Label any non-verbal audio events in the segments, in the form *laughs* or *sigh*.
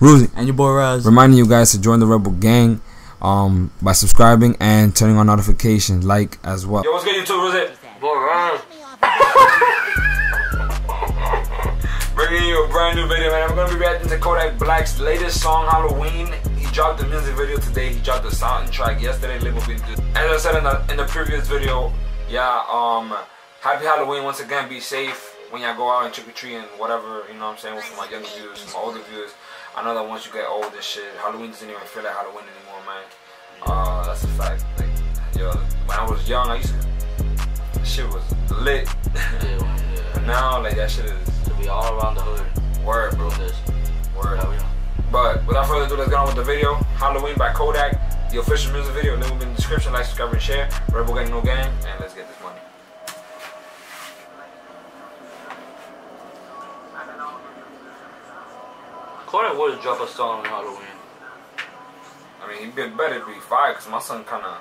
Roozy. And your boy Raz. Reminding you guys to join the Rebel Gang um, by subscribing and turning on notifications, like as well. Yo, what's good, YouTube? What's it? Boy, Raz. *laughs* Bringing you a brand new video, man. I'm gonna be reacting to Kodak Black's latest song, Halloween. He dropped the music video today. He dropped the soundtrack yesterday. Label video. As I said in the in the previous video, yeah. Um, happy Halloween once again. Be safe when y'all go out and trick or treat and whatever. You know what I'm saying? For my younger viewers, my older viewers. I know that once you get old and shit, Halloween doesn't even feel like Halloween anymore, man. Uh, that's a fact. Like, yo, when I was young, I used to, shit was lit. Yeah, *laughs* yeah. now, like that shit is To be all around the hood. word, bro. This. Word. Yeah. But without further ado, let's get on with the video. Halloween by Kodak, the official music video. Link will be in the description. Like, subscribe, and share. Rebel Gang No Gang, and let's get Kodak would drop a song on Halloween. I mean, he better be fire, cause my son kind of.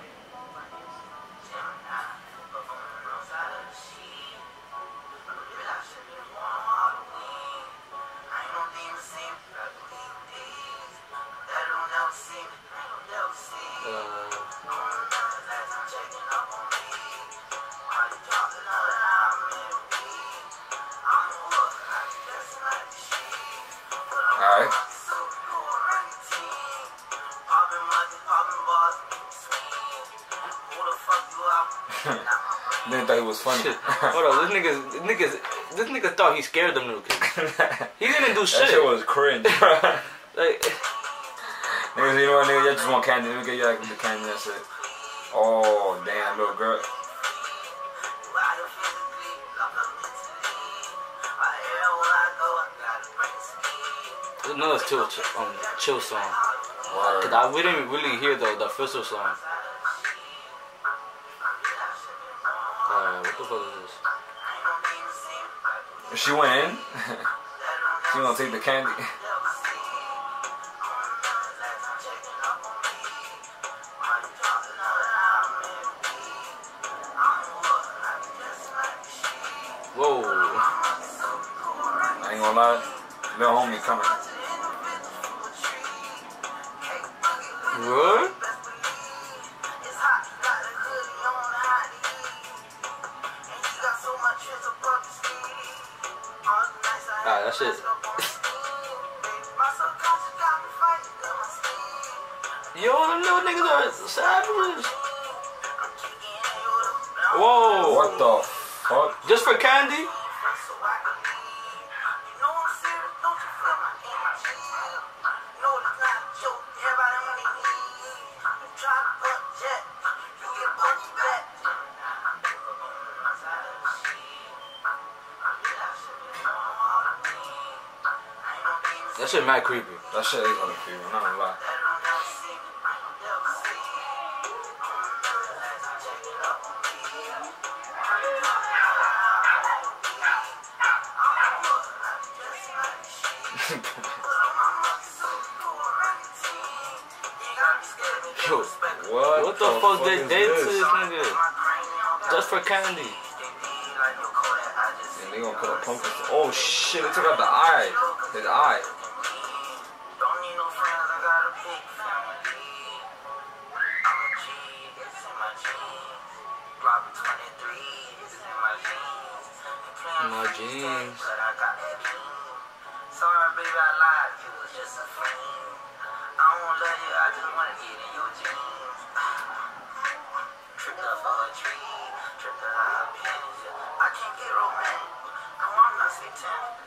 *laughs* Then thought he was funny. Hold on, this nigga, this nigga, this nigga thought he scared them little kids. *laughs* He didn't do shit. That shit. was cringe. *laughs* niggas, like, you know what, nigga? You just want candy. Let me get you like the candy. That's it. Oh, damn, little girl. another chill, um, chill song. Cause I, we didn't really hear the the official song. What the fuck is this? She went in. *laughs* she gonna take the candy. Whoa. I ain't gonna lie, little homie coming. What? Ah, that shit. *laughs* Yo, them little niggas are savage. Whoa. What the fuck? Just for candy? That shit mad creepy. That shit is on the fever, I'm not gonna lie. *laughs* Yo, What, what the, fuck they did to this? this nigga? Just for candy. And they gonna put a pumpkin. Oh shit, they took out the eye. His eye. My jeans. My jeans, my jeans, my jeans. My jeans. Sorry, baby, I lied. You was just a friend. I won't love you. I just wanna get in your jeans. *sighs* Tripped up for a tree. Tripped up our pennies. I can't get romantic. I'm not satanic.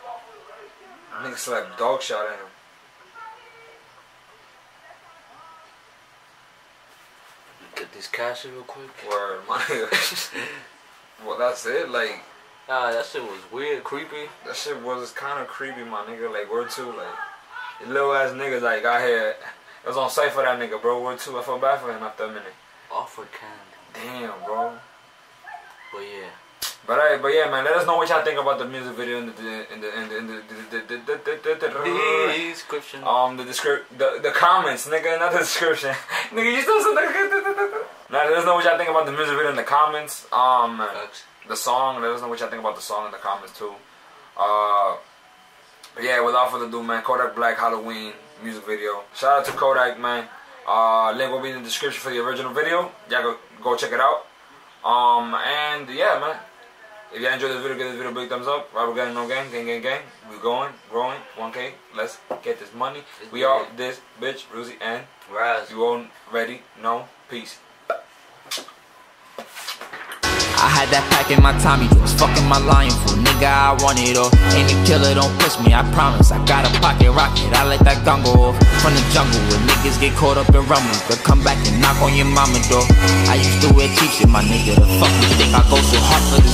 Nigga slapped dog shot at him. This cash real quick. Word, my nigga. well, that's it. Like Ah, that shit was weird, creepy. that shit was kind of creepy, my nigga. Like word two, like the little ass niggas like got here. It was on site for that nigga, bro. Word two. I felt bad for him after a minute. Offer candy. Damn, bro. But yeah. But I, but yeah, man. Let us know what y'all think about the music video in the in the in the in the, the, the, the, the, the, the Description. um the descrip the the comments, nigga, not the description. nigga, you still said Now let us know what y'all think about the music video in the comments. Um, the song. Let us know what y'all think about the song in the comments too. Uh, but yeah, without further ado, man, Kodak Black Halloween music video. Shout out to Kodak, man. Uh, link will be in the description for the original video. Y'all go, go check it out. Um, and yeah, man. If y'all enjoyed this video, give this video a big thumbs up. Rebel Gang, no gang, gang, gang, gang. We going, growing, 1K. Let's get this money. We are this bitch, Roozy, and Raz. you already know. Peace. I had that pack in my Tommy was fucking my lion for nigga. I want it all. Ain't a killer, don't push me. I promise. I got a pocket rocket. I let that gun go off from the jungle where niggas get caught up in rumbles. But come back and knock on your mama door. I used to wear cheap shit, my nigga. The fuck you think I go so hard for this?